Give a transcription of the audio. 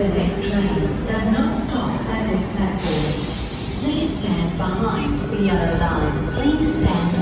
The next train does not stop at this platform. Please stand behind the yellow line. Please stand